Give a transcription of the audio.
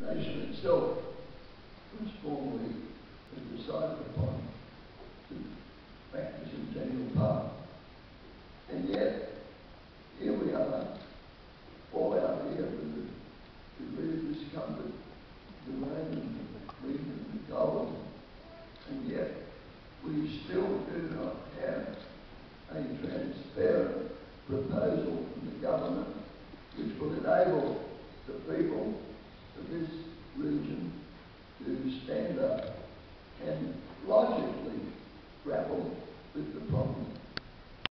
nation itself was formally decided upon to as a centennial park. And yet, here we are, all out here with the, the really discomfort, the rain and the wind and the cold, and yet we still do not have a transparent proposal from the government which will enable the people of this region to with the problem